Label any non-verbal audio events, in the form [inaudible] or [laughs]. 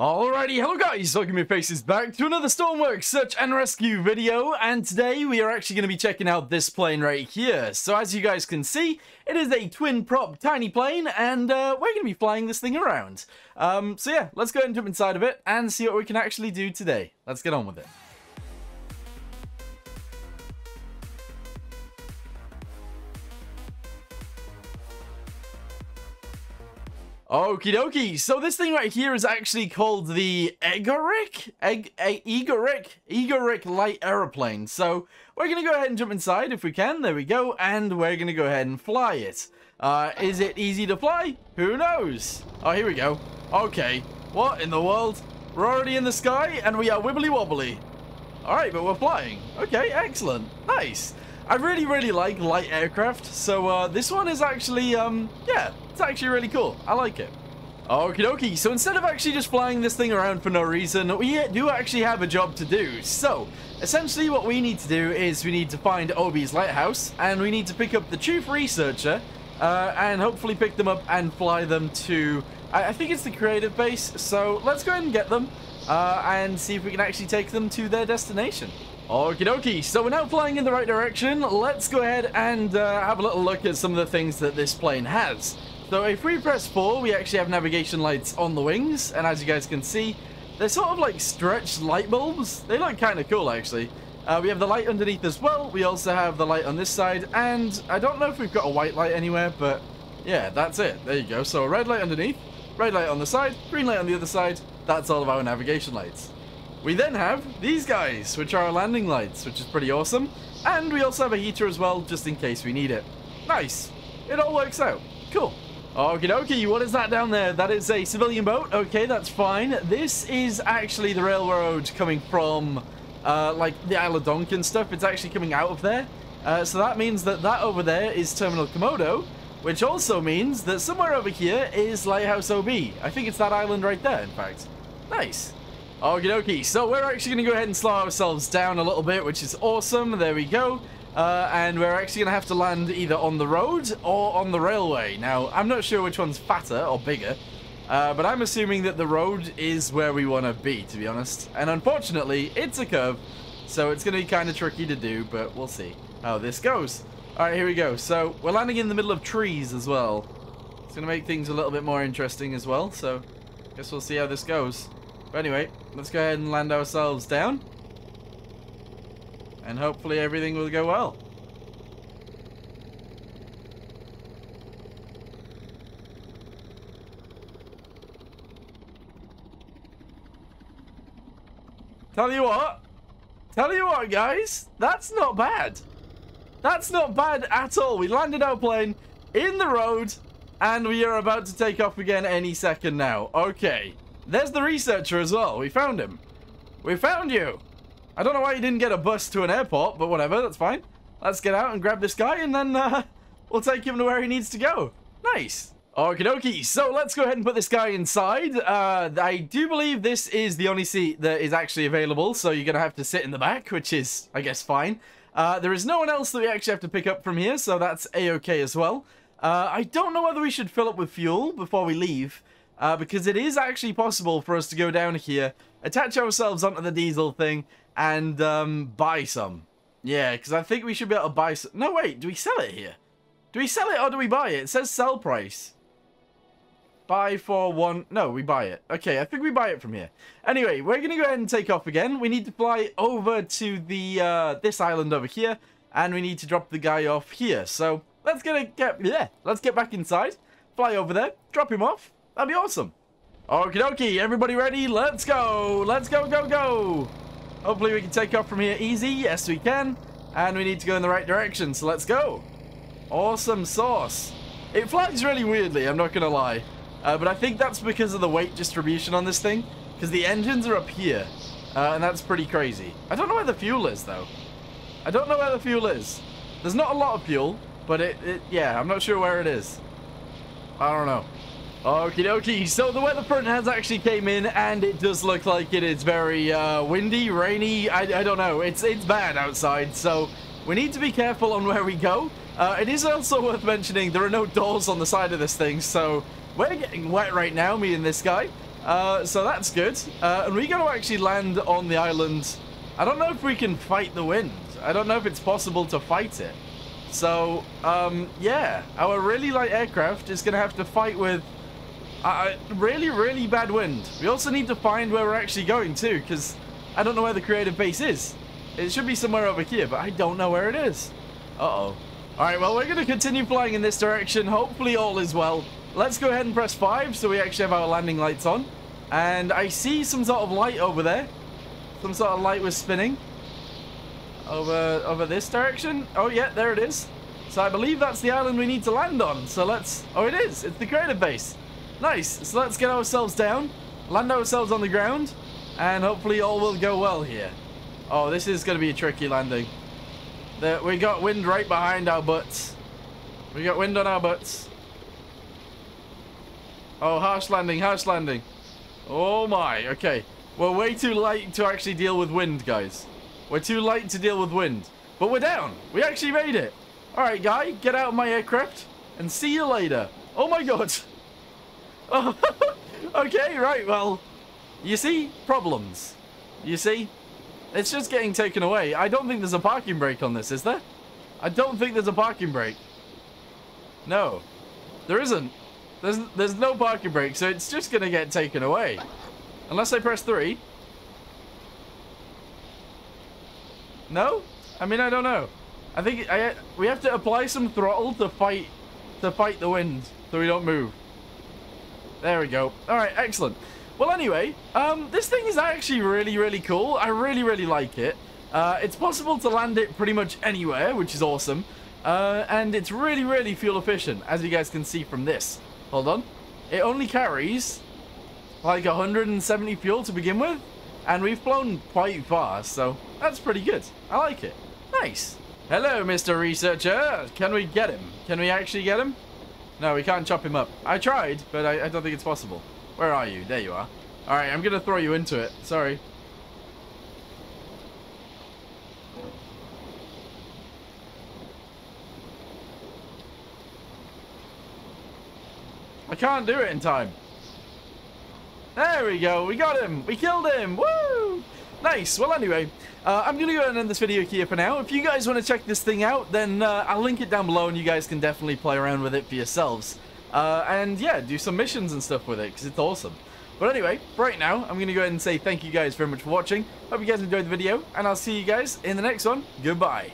Alrighty, hello guys, welcome your faces back to another Stormworks search and rescue video, and today we are actually going to be checking out this plane right here. So as you guys can see, it is a twin prop tiny plane, and uh, we're going to be flying this thing around. Um, so yeah, let's go and jump inside of it and see what we can actually do today. Let's get on with it. Okie dokie. So this thing right here is actually called the Egorych? Egg, Egorych? Egorych light aeroplane. So we're going to go ahead and jump inside if we can. There we go. And we're going to go ahead and fly it. Uh, is it easy to fly? Who knows? Oh, here we go. Okay. What in the world? We're already in the sky and we are wibbly wobbly. All right, but we're flying. Okay, excellent. Nice. I really, really like light aircraft, so uh, this one is actually, um, yeah, it's actually really cool. I like it. Okie dokie, so instead of actually just flying this thing around for no reason, we do actually have a job to do. So, essentially what we need to do is we need to find Obi's lighthouse, and we need to pick up the chief researcher, uh, and hopefully pick them up and fly them to, I, I, think it's the creative base, so let's go ahead and get them, uh, and see if we can actually take them to their destination. Okie dokie, so we're now flying in the right direction. Let's go ahead and uh, have a little look at some of the things that this plane has. So if we press 4, we actually have navigation lights on the wings, and as you guys can see, they're sort of like stretched light bulbs. They look kind of cool, actually. Uh, we have the light underneath as well. We also have the light on this side, and I don't know if we've got a white light anywhere, but yeah, that's it. There you go. So a red light underneath, red light on the side, green light on the other side. That's all of our navigation lights. We then have these guys, which are our landing lights, which is pretty awesome. And we also have a heater as well, just in case we need it. Nice. It all works out. Cool. Okie dokie, what is that down there? That is a civilian boat. Okay, that's fine. This is actually the railroad coming from, uh, like, the Isle of Donk and stuff. It's actually coming out of there. Uh, so that means that that over there is Terminal Camodo, which also means that somewhere over here is Lighthouse OB. I think it's that island right there, in fact. Nice. Okie dokie. So we're actually going to go ahead and slow ourselves down a little bit, which is awesome. There we go. Uh, and we're actually going to have to land either on the road or on the railway. Now, I'm not sure which one's fatter or bigger, uh, but I'm assuming that the road is where we want to be, to be honest. And unfortunately, it's a curve, so it's going to be kind of tricky to do, but we'll see how this goes. All right, here we go. So we're landing in the middle of trees as well. It's going to make things a little bit more interesting as well, so I guess we'll see how this goes. But anyway, let's go ahead and land ourselves down. And hopefully everything will go well. Tell you what. Tell you what, guys. That's not bad. That's not bad at all. We landed our plane in the road. And we are about to take off again any second now. Okay. There's the researcher as well. We found him. We found you. I don't know why you didn't get a bus to an airport, but whatever, that's fine. Let's get out and grab this guy, and then uh, [laughs] we'll take him to where he needs to go. Nice. Okie dokie, so let's go ahead and put this guy inside. Uh, I do believe this is the only seat that is actually available, so you're going to have to sit in the back, which is, I guess, fine. Uh, there is no one else that we actually have to pick up from here, so that's a-okay as well. Uh, I don't know whether we should fill up with fuel before we leave uh, because it is actually possible for us to go down here, attach ourselves onto the diesel thing, and um, buy some. Yeah, because I think we should be able to buy some. No, wait, do we sell it here? Do we sell it or do we buy it? It says sell price. Buy for one. No, we buy it. Okay, I think we buy it from here. Anyway, we're going to go ahead and take off again. We need to fly over to the uh, this island over here, and we need to drop the guy off here. So let's get a, get yeah, let's get back inside, fly over there, drop him off, That'd be awesome. Okie dokie, everybody ready? Let's go. Let's go, go, go. Hopefully we can take off from here easy. Yes, we can. And we need to go in the right direction, so let's go. Awesome sauce. It flies really weirdly, I'm not going to lie. Uh, but I think that's because of the weight distribution on this thing. Because the engines are up here. Uh, and that's pretty crazy. I don't know where the fuel is, though. I don't know where the fuel is. There's not a lot of fuel, but it, it yeah, I'm not sure where it is. I don't know. Okie dokie, so the weather front has actually came in and it does look like it is very uh, windy, rainy, I, I, don't know, it's it's bad outside, so we need to be careful on where we go. Uh, it is also worth mentioning there are no doors on the side of this thing, so we're getting wet right now, me and this guy. Uh, so that's good. Uh, and we got to actually land on the island. I don't know if we can fight the wind. I don't know if it's possible to fight it. So, um, yeah, our really light aircraft is going to have to fight with uh, really, really bad wind. We also need to find where we're actually going too, because I don't know where the creative base is. It should be somewhere over here, but I don't know where it is. Uh-oh. Alright, well, we're going to continue flying in this direction. Hopefully all is well. Let's go ahead and press 5 so we actually have our landing lights on. And I see some sort of light over there. Some sort of light was spinning. Over, over this direction. Oh, yeah, there it is. So I believe that's the island we need to land on. So let's... Oh, it is. It's the creative base. Nice. So let's get ourselves down. Land ourselves on the ground. And hopefully all will go well here. Oh, this is going to be a tricky landing. The, we got wind right behind our butts. We got wind on our butts. Oh, harsh landing, harsh landing. Oh my, okay. We're way too light to actually deal with wind, guys. We're too light to deal with wind. But we're down. We actually made it. Alright, guy, get out of my aircraft. And see you later. Oh my god. [laughs] Okay, right, well. You see? Problems. You see? It's just getting taken away. I don't think there's a parking brake on this, is there? I don't think there's a parking brake. No. There isn't. There's, there's no parking brake, so it's just going to get taken away. Unless I press 3. No? I mean, I don't know. I think I, we have to apply some throttle to fight to fight the wind so we don't move. There we go. All right, excellent. Well, anyway, um, this thing is actually really, really cool. I really, really like it. Uh, it's possible to land it pretty much anywhere, which is awesome. Uh, and it's really, really fuel efficient, as you guys can see from this. Hold on. It only carries like 170 fuel to begin with. And we've flown quite far, so that's pretty good. I like it. Nice. Hello, Mr. Researcher. Can we get him? Can we actually get him? No, we can't chop him up. I tried, but I, I don't think it's possible. Where are you? There you are. Alright, I'm going to throw you into it. Sorry. I can't do it in time. There we go. We got him. We killed him. Woo! Nice. Well, anyway, uh, I'm going to go and end this video here for now. If you guys want to check this thing out, then uh, I'll link it down below and you guys can definitely play around with it for yourselves. Uh, and yeah, do some missions and stuff with it because it's awesome. But anyway, right now, I'm going to go ahead and say thank you guys very much for watching. Hope you guys enjoyed the video, and I'll see you guys in the next one. Goodbye.